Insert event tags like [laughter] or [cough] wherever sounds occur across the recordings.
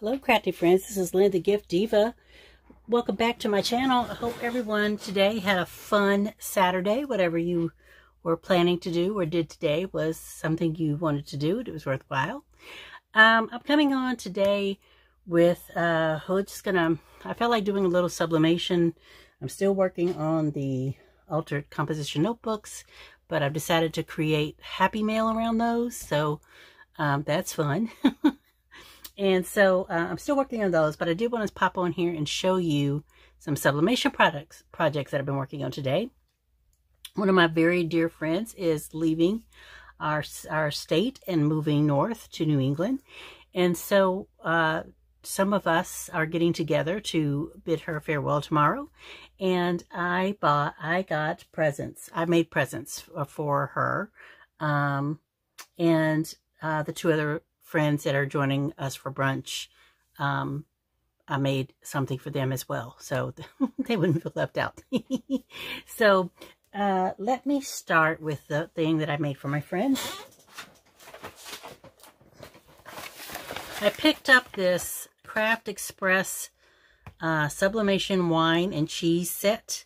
Hello crafty friends, this is Linda Gift Diva. Welcome back to my channel. I hope everyone today had a fun Saturday. Whatever you were planning to do or did today was something you wanted to do. It was worthwhile. Um, I'm coming on today with, uh, oh, just gonna, I felt like doing a little sublimation. I'm still working on the altered composition notebooks, but I've decided to create happy mail around those. So um, that's fun. [laughs] And so uh, I'm still working on those, but I did want to pop on here and show you some sublimation products projects that I've been working on today. One of my very dear friends is leaving our, our state and moving north to New England. And so uh, some of us are getting together to bid her farewell tomorrow. And I bought, I got presents. I made presents for her. Um, and uh, the two other friends that are joining us for brunch, um, I made something for them as well. So [laughs] they wouldn't feel left out. [laughs] so uh, let me start with the thing that I made for my friends. I picked up this Craft Express uh, Sublimation Wine and Cheese set.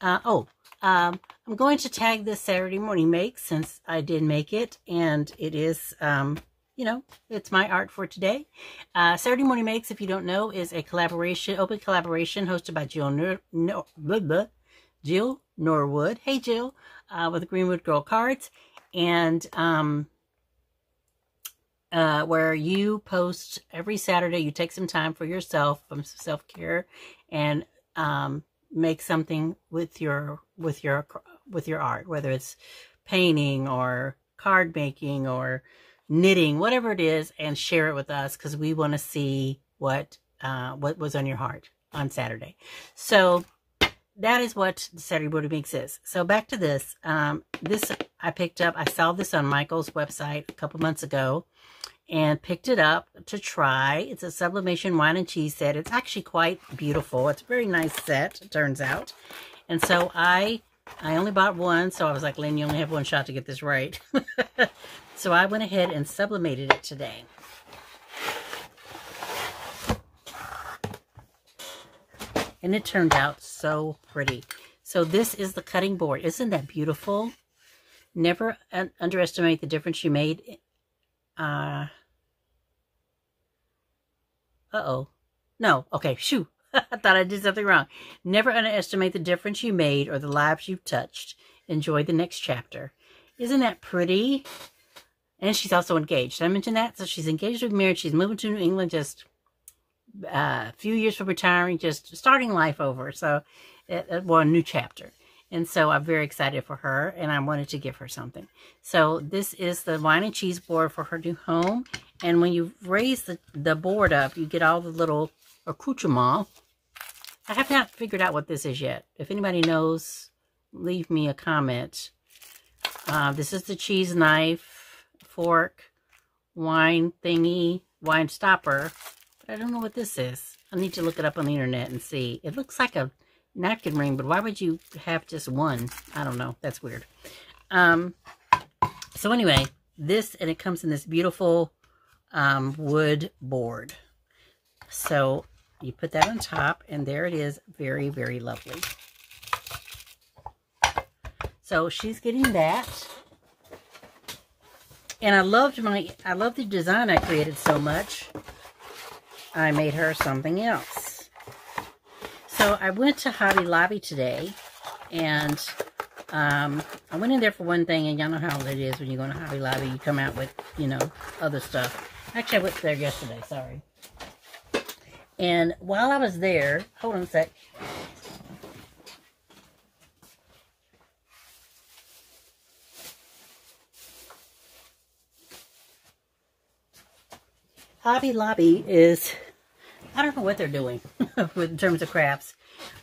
Uh, oh, um, I'm going to tag this Saturday morning make since I did make it. And it is um, you know, it's my art for today. Uh, Saturday Morning Makes, if you don't know, is a collaboration, open collaboration hosted by Jill, Nor no, blah, blah, Jill Norwood. Hey, Jill, uh, with Greenwood Girl Cards. And um, uh, where you post every Saturday, you take some time for yourself, some self-care, and um, make something with your with your with your art, whether it's painting or card making or knitting, whatever it is, and share it with us because we want to see what uh, what was on your heart on Saturday. So that is what Saturday Morning Makes is. So back to this. Um, this I picked up. I saw this on Michael's website a couple months ago and picked it up to try. It's a sublimation wine and cheese set. It's actually quite beautiful. It's a very nice set, it turns out. And so I I only bought one, so I was like, Lynn, you only have one shot to get this right. [laughs] So I went ahead and sublimated it today. And it turned out so pretty. So this is the cutting board. Isn't that beautiful? Never un underestimate the difference you made. Uh, uh-oh. No. Okay, shoo. [laughs] I thought I did something wrong. Never underestimate the difference you made or the lives you've touched. Enjoy the next chapter. Isn't that pretty? And she's also engaged. Did I mention that? So she's engaged with married. She's moving to New England just uh, a few years from retiring, just starting life over. So, it, well, a new chapter. And so I'm very excited for her, and I wanted to give her something. So this is the wine and cheese board for her new home. And when you raise the, the board up, you get all the little accoutrement. I have not figured out what this is yet. If anybody knows, leave me a comment. Uh, this is the cheese knife fork, wine thingy, wine stopper. But I don't know what this is. I need to look it up on the internet and see. It looks like a napkin ring, but why would you have just one? I don't know. That's weird. Um, so anyway, this, and it comes in this beautiful um, wood board. So you put that on top, and there it is. Very, very lovely. So she's getting that. And I loved my, I loved the design I created so much. I made her something else. So I went to Hobby Lobby today, and um, I went in there for one thing, and y'all know how it is when you go to Hobby Lobby, you come out with, you know, other stuff. Actually, I went there yesterday, sorry. And while I was there, hold on a sec. Hobby Lobby is, I don't know what they're doing [laughs] in terms of crafts,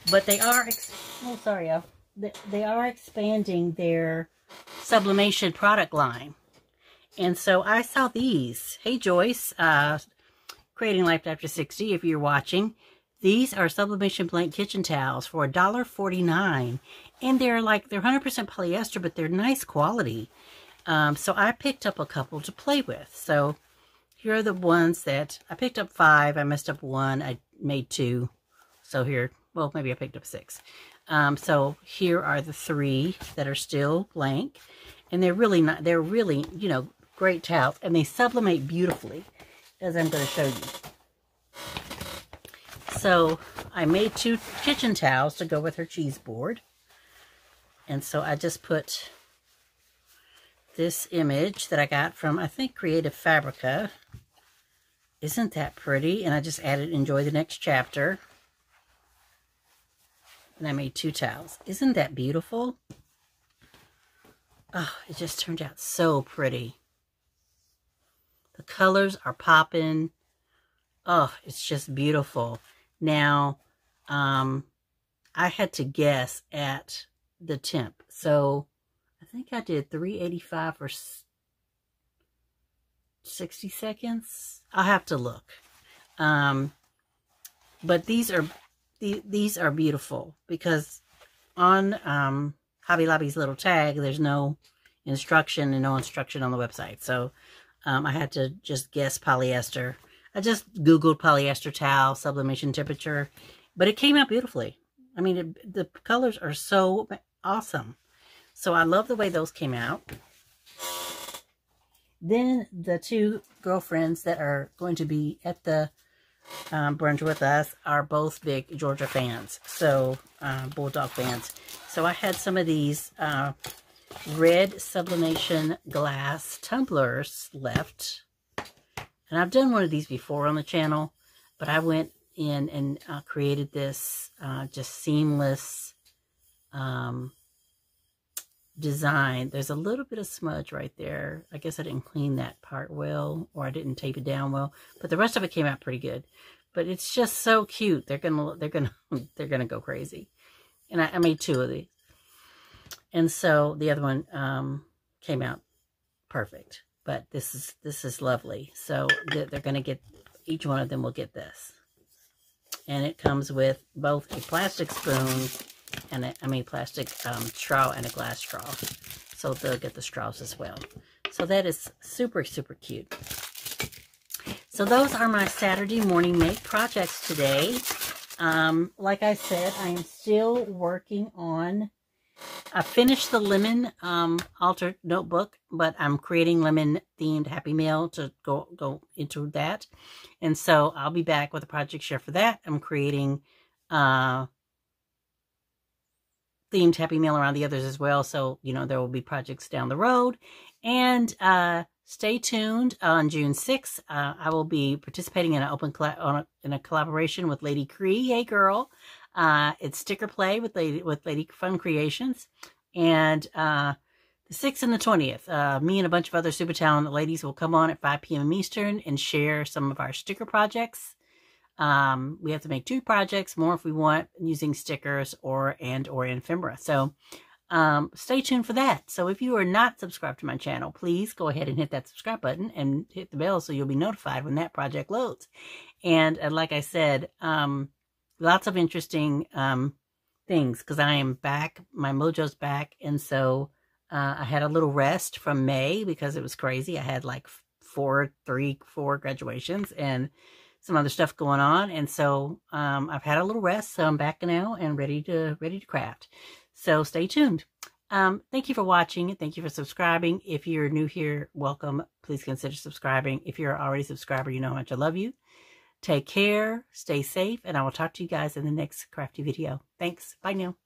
but they are, oh, sorry. They are expanding their sublimation product line. And so I saw these. Hey, Joyce, uh, Creating Life After 60, if you're watching. These are sublimation blank kitchen towels for $1.49. And they're like, they're 100% polyester, but they're nice quality. Um, so I picked up a couple to play with. So here are the ones that I picked up five. I messed up one. I made two. So here, well, maybe I picked up six. Um, so here are the three that are still blank. And they're really not, they're really, you know, great towels. And they sublimate beautifully, as I'm going to show you. So I made two kitchen towels to go with her cheese board. And so I just put this image that I got from, I think, Creative Fabrica. Isn't that pretty? And I just added enjoy the next chapter. And I made two towels. Isn't that beautiful? Oh, it just turned out so pretty. The colors are popping. Oh, it's just beautiful. Now, um, I had to guess at the temp. So, I think I did 385 for 60 seconds. I'll have to look. Um, but these are the, these are beautiful because on um, Hobby Lobby's little tag, there's no instruction and no instruction on the website. So um, I had to just guess polyester. I just Googled polyester towel sublimation temperature, but it came out beautifully. I mean, it, the colors are so awesome. So I love the way those came out. Then the two girlfriends that are going to be at the um, brunch with us are both big Georgia fans. So, uh, Bulldog fans. So I had some of these uh, red sublimation glass tumblers left. And I've done one of these before on the channel. But I went in and uh, created this uh, just seamless um, design. There's a little bit of smudge right there. I guess I didn't clean that part well or I didn't tape it down well, but the rest of it came out pretty good. But it's just so cute. They're to they're to [laughs] they're to go crazy. And I, I, made two of these. And so the other one um, came out perfect. But this is this is lovely. So they're, they're going to get each one of them will get this. And it comes with both a plastic spoon and a, I mean plastic um, straw and a glass straw. So they'll get the straws as well. So that is super, super cute. So those are my Saturday morning make projects today. Um, like I said, I am still working on, I finished the lemon um, altar notebook, but I'm creating lemon themed Happy Mail to go, go into that. And so I'll be back with a project share for that. I'm creating uh, themed Happy Mail around the others as well. So, you know, there will be projects down the road. And uh, stay tuned on June 6th. Uh, I will be participating in an open a, in a collaboration with Lady Cree. Hey, girl. Uh, it's sticker play with Lady, with Lady Fun Creations. And uh, the 6th and the 20th, uh, me and a bunch of other super talented ladies will come on at 5 p.m. Eastern and share some of our sticker projects. Um, we have to make two projects, more if we want, using stickers or and or ephemera. So um, stay tuned for that. So if you are not subscribed to my channel, please go ahead and hit that subscribe button and hit the bell so you'll be notified when that project loads. And uh, like I said, um, lots of interesting um, things because I am back. My mojo's back. And so uh, I had a little rest from May because it was crazy. I had like four, three, four graduations and some other stuff going on. And so um, I've had a little rest, so I'm back now and ready to ready to craft. So stay tuned. Um, thank you for watching. Thank you for subscribing. If you're new here, welcome. Please consider subscribing. If you're already a subscriber, you know how much I love you. Take care, stay safe, and I will talk to you guys in the next crafty video. Thanks. Bye now.